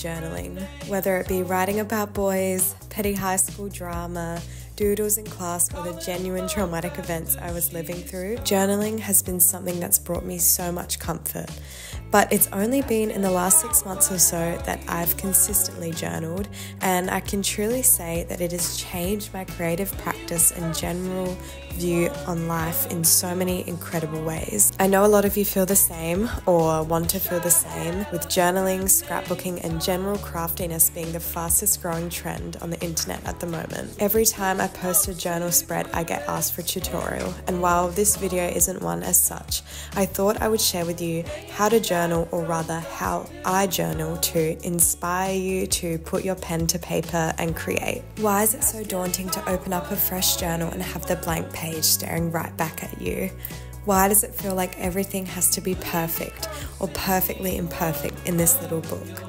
journaling, whether it be writing about boys, petty high school drama, doodles in class, or the genuine traumatic events I was living through, journaling has been something that's brought me so much comfort. But it's only been in the last six months or so that I've consistently journaled, and I can truly say that it has changed my creative practice and general view on life in so many incredible ways. I know a lot of you feel the same or want to feel the same, with journaling, scrapbooking, and general craftiness being the fastest growing trend on the internet at the moment. Every time I post a journal spread, I get asked for a tutorial, and while this video isn't one as such, I thought I would share with you how to journal or rather, how I journal to inspire you to put your pen to paper and create. Why is it so daunting to open up a fresh journal and have the blank page staring right back at you? Why does it feel like everything has to be perfect or perfectly imperfect in this little book?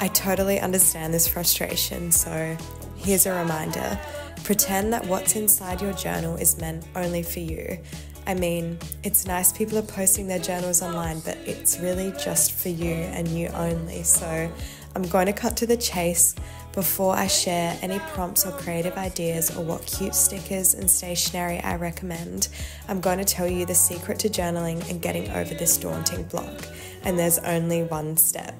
I totally understand this frustration, so here's a reminder pretend that what's inside your journal is meant only for you I mean, it's nice people are posting their journals online, but it's really just for you and you only. So I'm going to cut to the chase before I share any prompts or creative ideas or what cute stickers and stationery I recommend. I'm going to tell you the secret to journaling and getting over this daunting block. And there's only one step.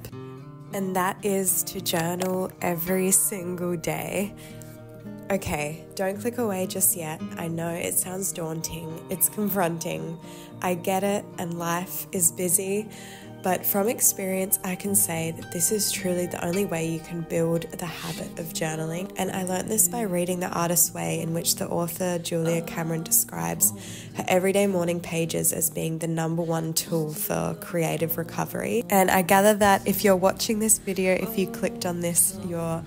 And that is to journal every single day. Okay, don't click away just yet. I know it sounds daunting, it's confronting. I get it, and life is busy. But from experience, I can say that this is truly the only way you can build the habit of journaling. And I learned this by reading The Artist's Way, in which the author Julia Cameron describes her everyday morning pages as being the number one tool for creative recovery. And I gather that if you're watching this video, if you clicked on this, you're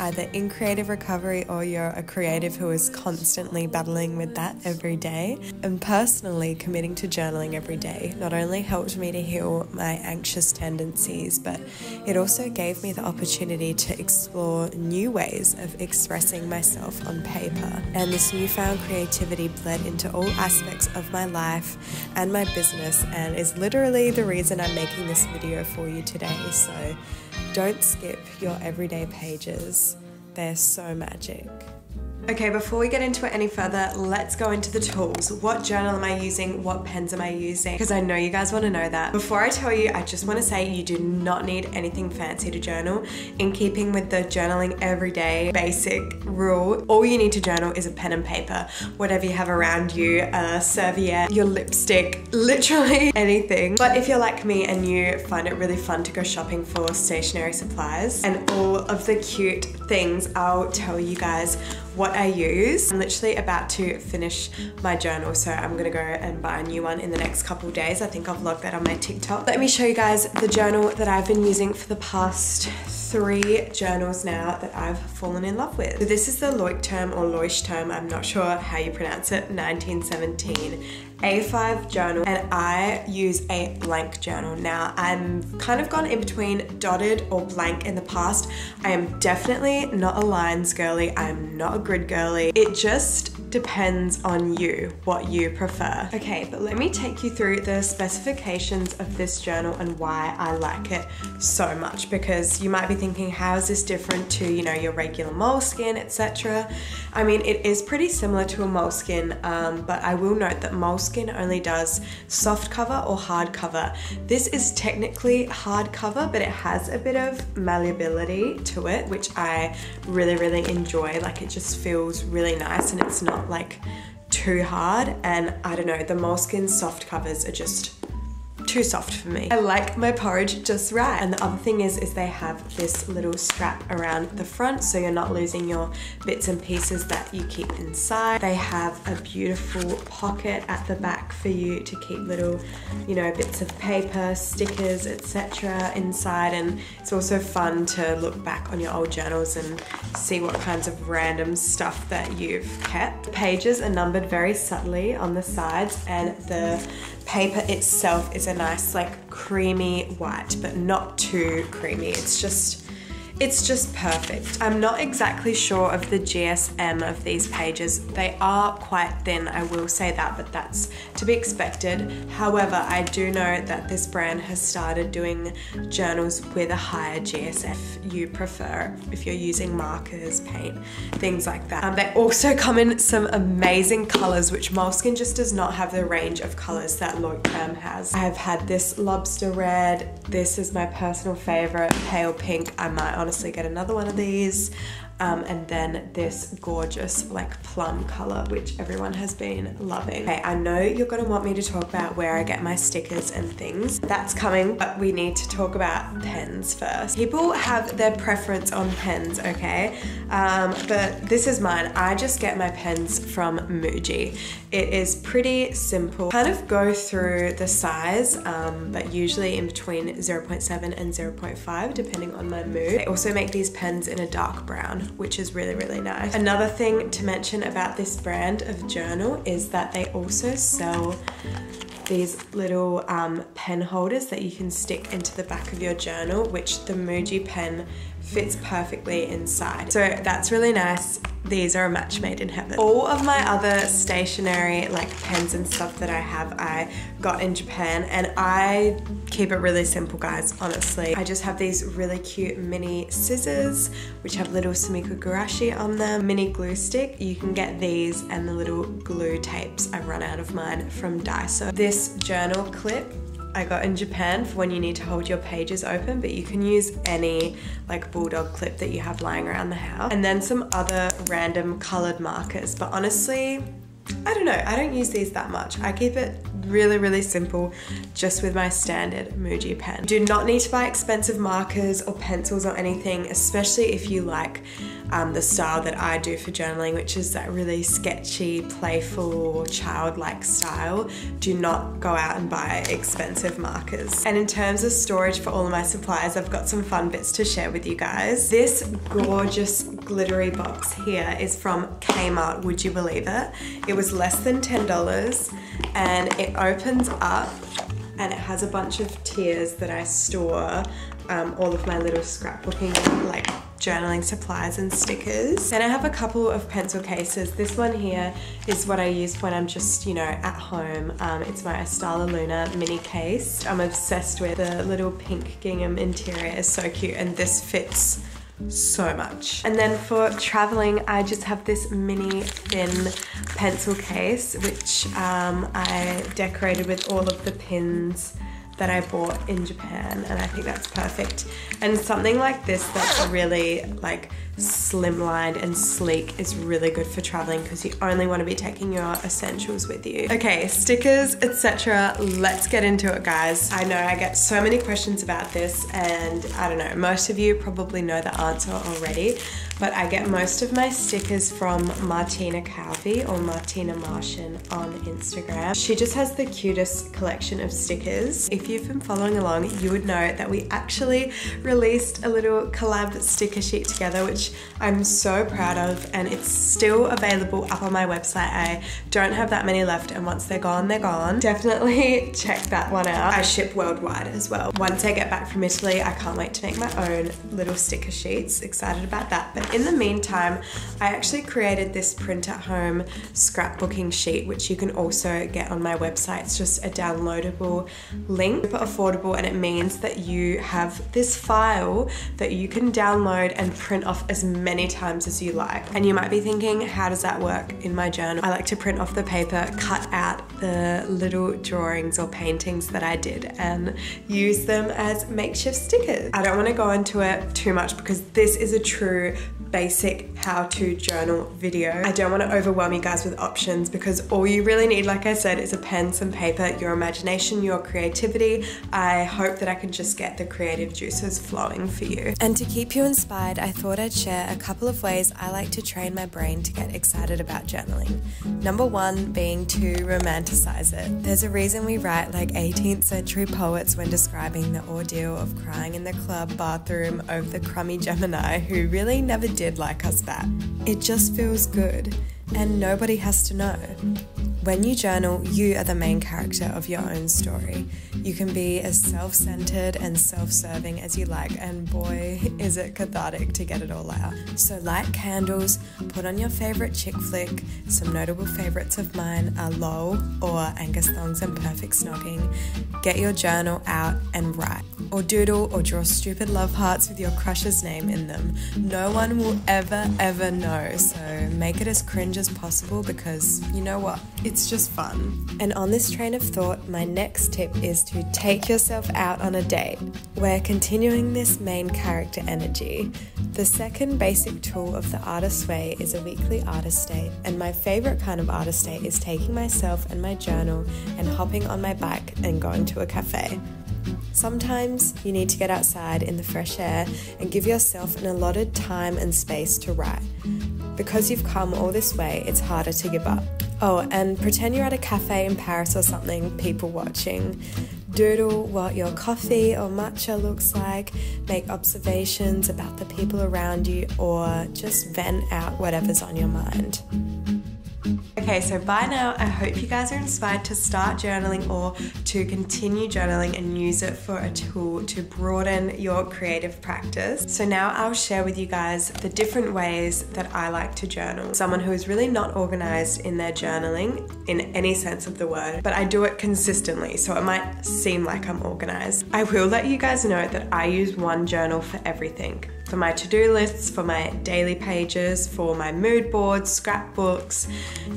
either in creative recovery or you're a creative who is constantly battling with that every day. And personally, committing to journaling every day not only helped me to heal my anxious tendencies, but it also gave me the opportunity to explore new ways of expressing myself on paper. And this newfound creativity bled into all aspects of my life and my business, and is literally the reason I'm making this video for you today. So, don't skip your everyday pages, they're so magic. Okay, before we get into it any further, let's go into the tools. What journal am I using? What pens am I using? Because I know you guys want to know that. Before I tell you, I just want to say you do not need anything fancy to journal. In keeping with the journaling everyday basic rule, all you need to journal is a pen and paper. Whatever you have around you, a serviette, your lipstick, literally anything. But if you're like me and you find it really fun to go shopping for stationery supplies and all of the cute things, I'll tell you guys what I use. I'm literally about to finish my journal, so I'm gonna go and buy a new one in the next couple days. I think I'll vlog that on my TikTok. Let me show you guys the journal that I've been using for the past three journals now that I've fallen in love with. So this is the Leuchtturm or Leuchtturm, I'm not sure how you pronounce it, 1917 a5 journal and I use a blank journal. Now I'm kind of gone in between dotted or blank in the past. I am definitely not a lines girly. I'm not a grid girly. It just depends on you, what you prefer. Okay, but let me take you through the specifications of this journal and why I like it so much because you might be thinking, how is this different to, you know, your regular Moleskine, etc. I mean, it is pretty similar to a Moleskine, um, but I will note that Moleskine only does soft cover or hard cover. This is technically hard cover, but it has a bit of malleability to it, which I really, really enjoy. Like it just feels really nice and it's not like too hard. And I don't know, the Moleskine soft covers are just too soft for me. I like my porridge just right. And the other thing is, is they have this little strap around the front so you're not losing your bits and pieces that you keep inside. They have a beautiful pocket at the back for you to keep little, you know, bits of paper, stickers, etc. inside. And it's also fun to look back on your old journals and see what kinds of random stuff that you've kept. The pages are numbered very subtly on the sides and the paper itself is a nice like creamy white, but not too creamy. It's just, It's just perfect. I'm not exactly sure of the GSM of these pages. They are quite thin, I will say that, but that's to be expected. However, I do know that this brand has started doing journals with a higher GSM you prefer, if you're using markers, paint, things like that. Um, they also come in some amazing colors, which Moleskine just does not have the range of colors that Loic has. I have had this lobster red. This is my personal favorite, pale pink. I might honestly get another one of these. Um, and then this gorgeous like plum color which everyone has been loving. Okay, I know you're gonna want me to talk about where I get my stickers and things. That's coming, but we need to talk about pens first. People have their preference on pens, okay? Um, but this is mine. I just get my pens from Muji. It is pretty simple. Kind of go through the size, um, but usually in between 0.7 and 0.5 depending on my mood. They also make these pens in a dark brown which is really, really nice. Another thing to mention about this brand of journal is that they also sell these little um, pen holders that you can stick into the back of your journal, which the Muji pen fits perfectly inside. So that's really nice. These are a match made in heaven. All of my other stationery like pens and stuff that I have I got in Japan and I keep it really simple guys honestly. I just have these really cute mini scissors which have little Sumikko Gurashi on them. Mini glue stick you can get these and the little glue tapes. I've run out of mine from Daiso. This journal clip I got in Japan for when you need to hold your pages open, but you can use any like bulldog clip that you have lying around the house. And then some other random colored markers, but honestly, I don't know, I don't use these that much. I keep it really, really simple, just with my standard Muji pen. Do not need to buy expensive markers or pencils or anything, especially if you like um, the style that I do for journaling, which is that really sketchy, playful, childlike style. Do not go out and buy expensive markers. And in terms of storage for all of my supplies, I've got some fun bits to share with you guys. This gorgeous glittery box here is from Kmart, would you believe it? It was less than $10 and it opens up and it has a bunch of tiers that I store um, all of my little scrapbooking like journaling supplies and stickers. Then I have a couple of pencil cases. This one here is what I use when I'm just, you know, at home. Um, it's my Estala Luna mini case. I'm obsessed with the little pink gingham interior. It's so cute and this fits so much. And then for traveling, I just have this mini thin pencil case, which um, I decorated with all of the pins that I bought in Japan and I think that's perfect. And something like this that's really like slimlined and sleek is really good for traveling because you only want to be taking your essentials with you. Okay, stickers, etc. Let's get into it, guys. I know I get so many questions about this and I don't know, most of you probably know the answer already, but I get most of my stickers from Martina Calvi or Martina Martian on Instagram. She just has the cutest collection of stickers. If you've been following along, you would know that we actually released a little collab sticker sheet together, which I'm so proud of, and it's still available up on my website. I don't have that many left, and once they're gone, they're gone. Definitely check that one out. I ship worldwide as well. Once I get back from Italy, I can't wait to make my own little sticker sheets. Excited about that. But in the meantime, I actually created this print at home scrapbooking sheet, which you can also get on my website. It's just a downloadable link, affordable, and it means that you have this file that you can download and print off as many times as you like. And you might be thinking, how does that work in my journal? I like to print off the paper, cut out the little drawings or paintings that I did and use them as makeshift stickers. I don't want to go into it too much because this is a true basic how to journal video. I don't want to overwhelm you guys with options because all you really need, like I said, is a pen, some paper, your imagination, your creativity. I hope that I can just get the creative juices flowing for you. And to keep you inspired, I thought I'd share a couple of ways I like to train my brain to get excited about journaling. Number one being to romanticize it. There's a reason we write like 18th century poets when describing the ordeal of crying in the club bathroom over the crummy Gemini who really never did like us back. It just feels good, and nobody has to know. When you journal, you are the main character of your own story. You can be as self centered and self serving as you like, and boy, is it cathartic to get it all out. So, light candles, put on your favorite chick flick. Some notable favorites of mine are LOL or Angus Thongs and Perfect Snogging. Get your journal out and write, or doodle, or draw stupid love hearts with your crush's name in them. No one will ever, ever know, so make it as cringe as possible because you know what? It's just fun. And on this train of thought, my next tip is to take yourself out on a date. We're continuing this main character energy. The second basic tool of the artist way is a weekly artist date, and my favorite kind of artist date is taking myself and my journal and hopping on my bike and going to a cafe. Sometimes you need to get outside in the fresh air and give yourself an allotted time and space to write. Because you've come all this way, it's harder to give up. Oh, and pretend you're at a cafe in Paris or something, people watching. Doodle what your coffee or matcha looks like, make observations about the people around you, or just vent out whatever's on your mind. Okay, so by now, I hope you guys are inspired to start journaling or to continue journaling and use it for a tool to broaden your creative practice. So now I'll share with you guys the different ways that I like to journal. Someone who is really not organized in their journaling in any sense of the word, but I do it consistently, so it might seem like I'm organized. I will let you guys know that I use one journal for everything for my to do lists, for my daily pages, for my mood boards, scrapbooks,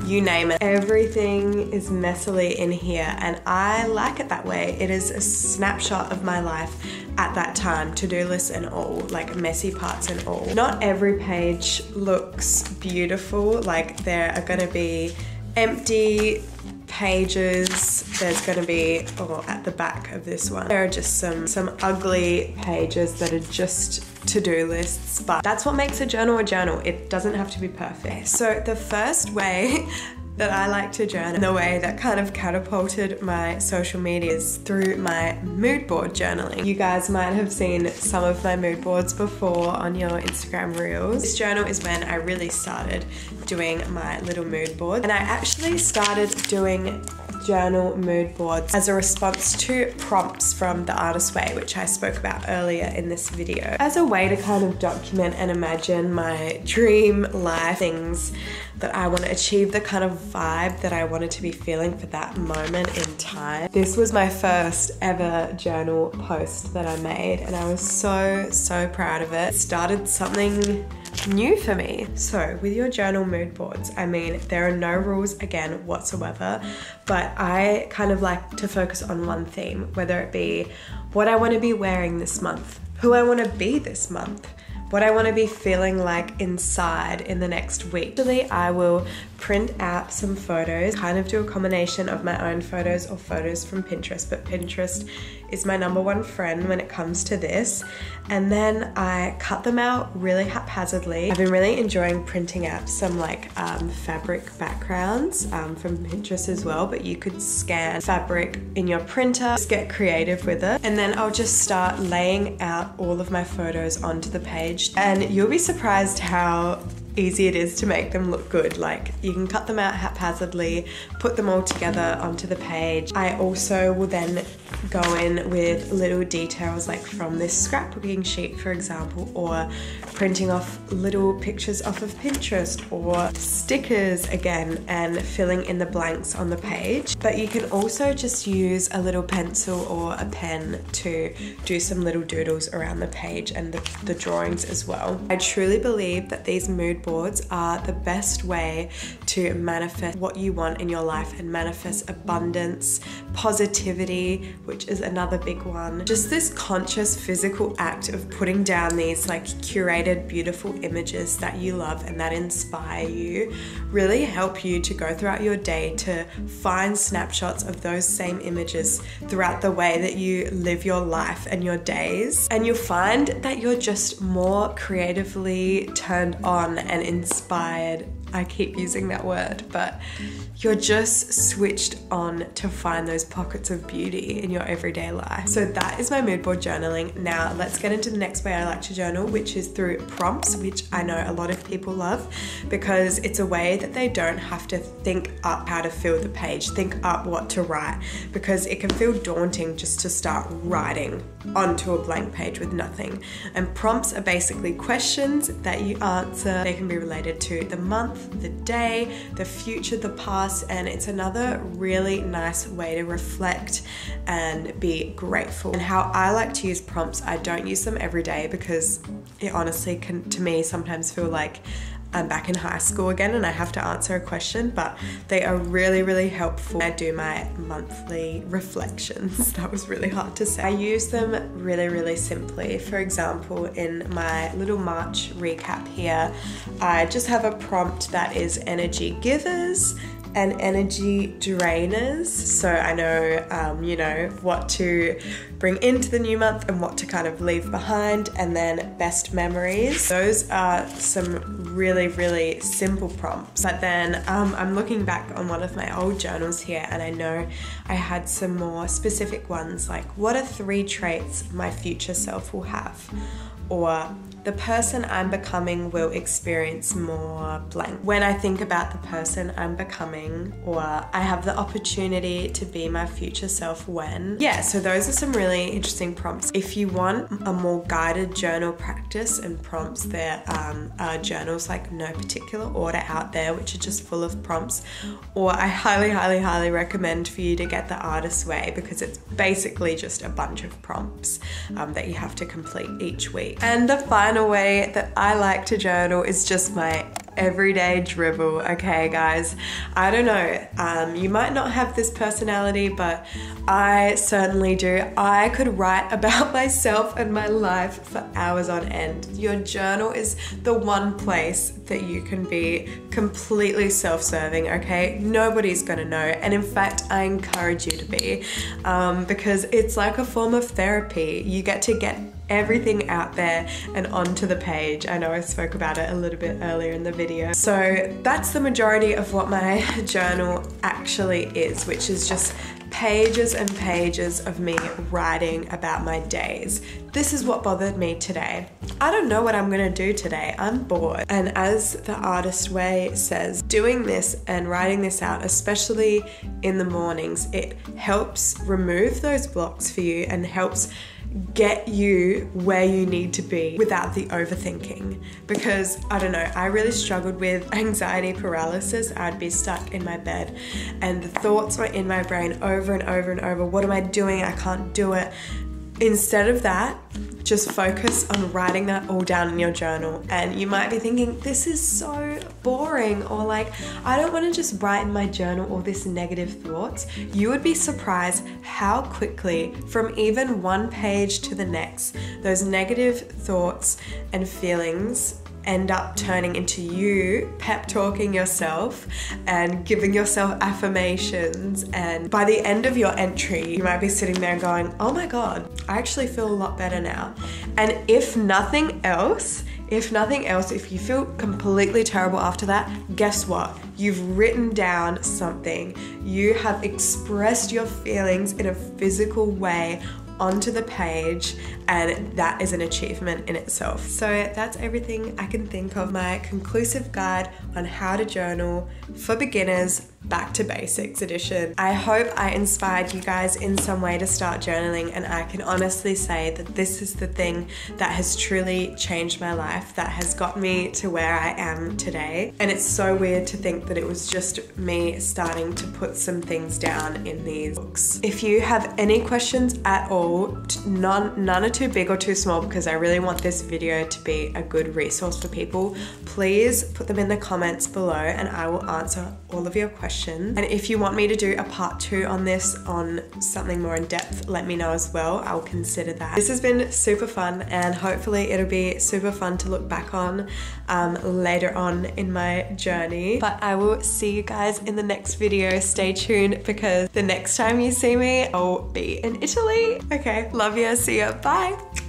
you name it. Everything is messily in here, and I like it that way. It is a snapshot of my life at that time, to do lists and all, like messy parts and all. Not every page looks beautiful, like there are gonna be empty pages. There's going to be, oh, at the back of this one, there are just some, some ugly pages that are just to-do lists, but that's what makes a journal a journal. It doesn't have to be perfect. So the first way that I like to journal, the way that kind of catapulted my social media is through my mood board journaling. You guys might have seen some of my mood boards before on your Instagram reels. This journal is when I really started doing my little mood board and I actually started doing journal mood boards as a response to prompts from the Artist Way, which I spoke about earlier in this video, as a way to kind of document and imagine my dream life, things that I want to achieve, the kind of vibe that I wanted to be feeling for that moment in time. This was my first ever journal post that I made, and I was so, so proud of it. Started something new for me. So with your journal mood boards, I mean, there are no rules again whatsoever, but I kind of like to focus on one theme, whether it be what I want to be wearing this month, who I want to be this month, what I want to be feeling like inside in the next week. Usually I will print out some photos, kind of do a combination of my own photos or photos from Pinterest, but Pinterest is my number one friend when it comes to this. And then I cut them out really haphazardly. I've been really enjoying printing out some like um, fabric backgrounds um, from Pinterest as well, but you could scan fabric in your printer, just get creative with it. And then I'll just start laying out all of my photos onto the page and you'll be surprised how easy it is to make them look good. Like you can cut them out haphazardly, put them all together onto the page. I also will then go in with little details like from this scrapbooking sheet, for example, or printing off little pictures off of Pinterest or stickers again and filling in the blanks on the page. But you can also just use a little pencil or a pen to do some little doodles around the page and the, the drawings as well. I truly believe that these mood boards are the best way to manifest what you want in your life and manifest abundance, positivity, which is another big one. Just this conscious physical act of putting down these like curated, beautiful images that you love and that inspire you really help you to go throughout your day to find snapshots of those same images throughout the way that you live your life and your days. And you'll find that you're just more creatively turned on and inspired. I keep using that word, but you're just switched on to find those pockets of beauty in your everyday life. So that is my mood board journaling. Now let's get into the next way I like to journal, which is through prompts, which I know a lot of people love because it's a way that they don't have to think up how to fill the page, think up what to write, because it can feel daunting just to start writing onto a blank page with nothing. And prompts are basically questions that you answer. They can be related to the month, the day, the future, the past, and it's another really nice way to reflect and be grateful. And how I like to use prompts, I don't use them every day because it honestly can, to me, sometimes feel like I'm back in high school again and I have to answer a question, but they are really, really helpful. I do my monthly reflections. That was really hard to say. I use them really, really simply. For example, in my little March recap here, I just have a prompt that is energy givers and energy drainers. So I know, um, you know, what to bring into the new month and what to kind of leave behind, and then best memories. Those are some really, really simple prompts. But then um, I'm looking back on one of my old journals here, and I know I had some more specific ones like, what are three traits my future self will have? Or the person I'm becoming will experience more blank. When I think about the person I'm becoming, or I have the opportunity to be my future self when. Yeah, so those are some really interesting prompts. If you want a more guided journal practice and prompts, there um, are journals like No Particular Order out there, which are just full of prompts. Or I highly, highly, highly recommend for you to get the Artist Way because it's basically just a bunch of prompts um, that you have to complete each week. And the final final way that I like to journal is just my everyday dribble. Okay, guys, I don't know. Um, you might not have this personality, but I certainly do. I could write about myself and my life for hours on end. Your journal is the one place that you can be completely self serving, okay? Nobody's gonna know. And in fact, I encourage you to be um, because it's like a form of therapy. You get to get everything out there and onto the page. I know I spoke about it a little bit earlier in the video. So that's the majority of what my journal actually is, which is just pages and pages of me writing about my days. This is what bothered me today. I don't know what I'm gonna do today. I'm bored. And as the artist way says, doing this and writing this out, especially in the mornings, it helps remove those blocks for you and helps get you where you need to be without the overthinking. Because I don't know, I really struggled with anxiety paralysis. I'd be stuck in my bed and the thoughts were in my brain over and over and over. What am I doing? I can't do it. Instead of that, just focus on writing that all down in your journal. And you might be thinking, this is so boring, or like, I don't want to just write in my journal all this negative thoughts. You would be surprised how quickly, from even one page to the next, those negative thoughts and feelings end up turning into you pep talking yourself and giving yourself affirmations. And by the end of your entry, you might be sitting there going, Oh my God, I actually feel a lot better now. And if nothing else, if nothing else, if you feel completely terrible after that, guess what? You've written down something. You have expressed your feelings in a physical way onto the page and that is an achievement in itself. So that's everything I can think of my conclusive guide on how to journal for beginners back to basics edition. I hope I inspired you guys in some way to start journaling and I can honestly say that this is the thing that has truly changed my life that has got me to where I am today. And it's so weird to think that it was just me starting to put some things down in these books. If you have any questions at all, none, none are too big or too small because I really want this video to be a good resource for people, please put them in the comments below and I will answer all of your questions. And if you want me to do a part two on this on something more in depth, let me know as well. I'll consider that. This has been super fun and hopefully it'll be super fun to look back on um, later on in my journey. But I will see you guys in the next video. Stay tuned because the next time you see me, I'll be in Italy. Okay, love you. See you. Bye.